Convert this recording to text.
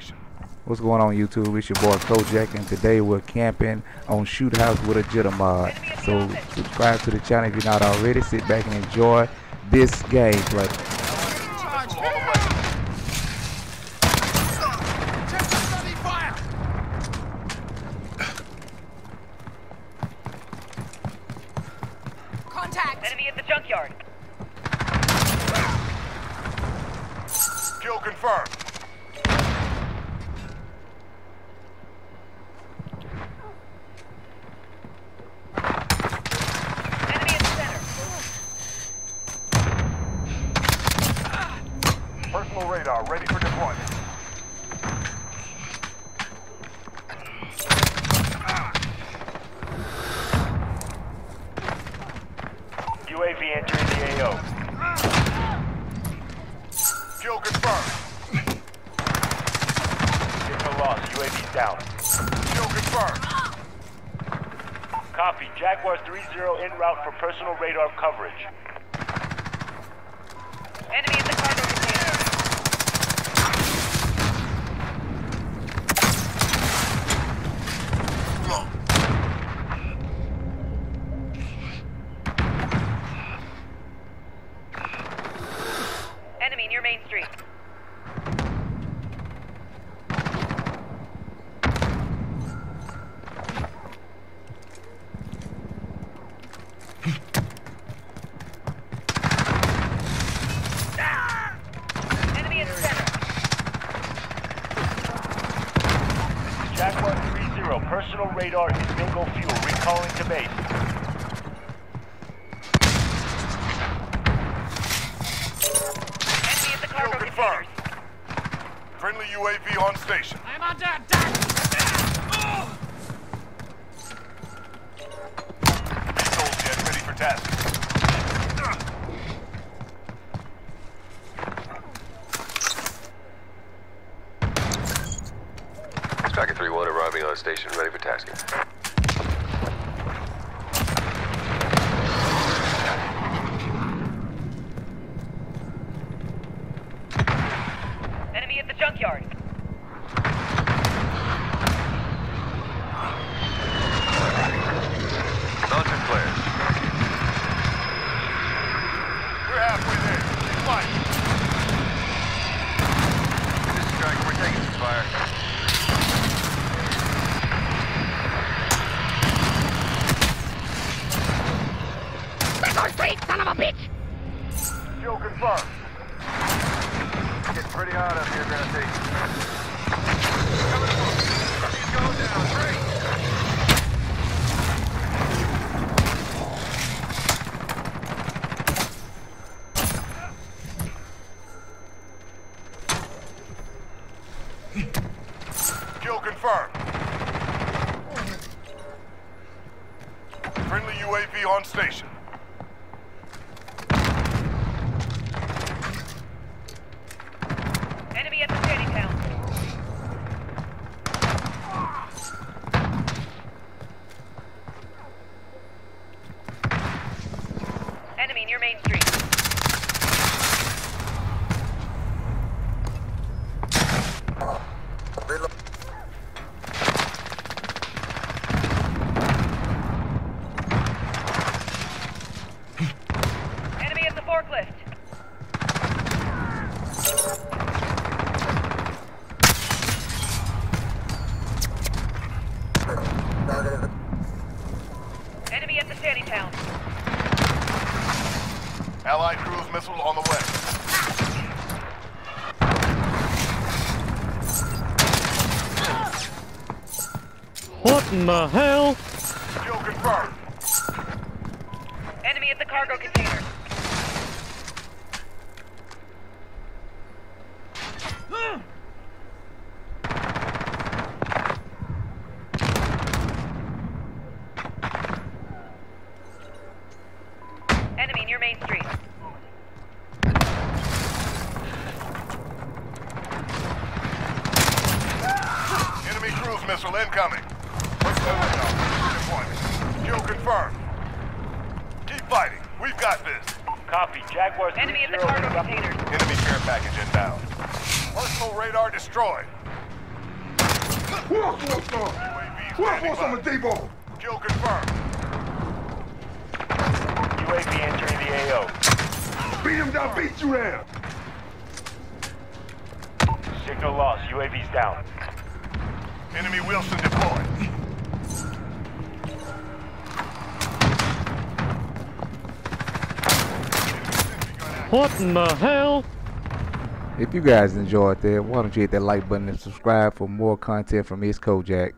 station. What's going on YouTube? It's your boy Kojak and today we're camping on Shoot House with a Jitter mod. So subscribe to the channel if you're not already. Sit back and enjoy this gameplay. Missile on the way. Check the bloody fire! Contact! Enemy at the junkyard. Kill confirmed. Enemy at the center. Personal radar ready for deployment. UAV entering the AO. Kill confirmed. Signal lost. UAV down. Kill confirmed. Copy. Jaguar 3-0 en route for personal radar coverage. Enemy at the cargo container. Enemy near Main Street. Enemy at the center. Jaguar 3-0. Personal radar is bingo fuel. Recalling to base. Enemy at the Kill cargo confirmed. Friendly UAV on station. I'm under attack! Resource jet ready for tasking. Striker 3-1 arriving on station, ready for tasking. Enemy at the junkyard. Launcher clear. We're halfway there. Keep fighting. This is Striker, we're taking some fire. Kill confirmed. Getting pretty hot up here, Granite. He's going down. Three. Kill confirmed. Friendly UAV on station. Enemy at the shanty town. Enemy near Main Street. Enemy at the forklift. Enemy at the shanty town. Allied cruise missile on the way. What in the hell? Kill confirmed. Enemy at the cargo container. Enemy cruise missile incoming. Personal radar. Deployment. Kill confirmed. Keep fighting. We've got this. Copy. Jaguar's Enemy at the en cargo route. container. Enemy care package inbound. Personal radar destroyed. Who else wants some? UAV Who else standing wants some of by. Debo? Kill confirmed. UAV entering the AO. Beat him down, beat you down. Signal lost. UAV's down. Enemy Wheelson deployed. What in the hell? If you guys enjoyed that, why don't you hit that like button and subscribe for more content from East Kojak.